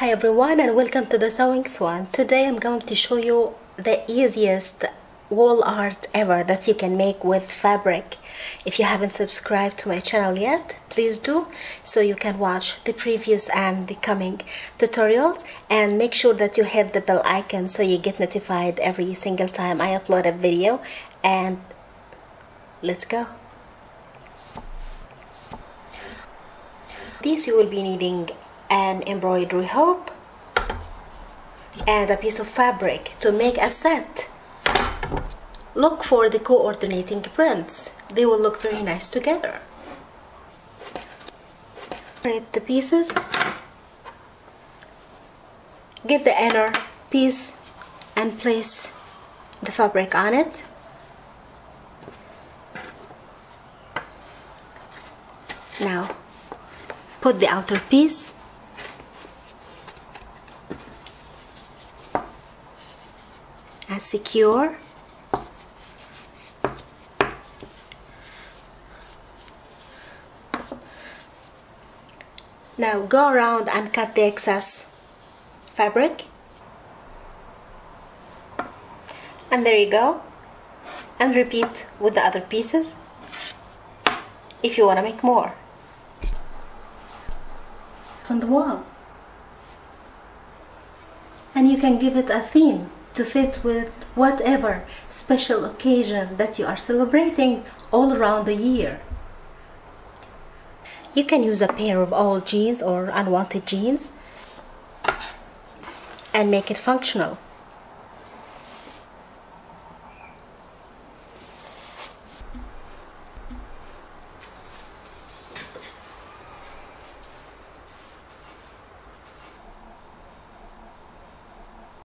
Hi everyone and welcome to the Sewing Swan. Today I'm going to show you the easiest wall art ever that you can make with fabric. If you haven't subscribed to my channel yet, please do so you can watch the previous and the coming tutorials and make sure that you hit the bell icon so you get notified every single time I upload a video and let's go. These you will be needing an embroidery hoop and a piece of fabric to make a set. Look for the coordinating prints. They will look very nice together. Separate the pieces. Get the inner piece and place the fabric on it. Now put the outer piece and secure. Now go around and cut the excess fabric. And there you go. And repeat with the other pieces if you want to make more. On the wall. And you can give it a theme to fit with whatever special occasion that you are celebrating all around the year. You can use a pair of old jeans or unwanted jeans and make it functional.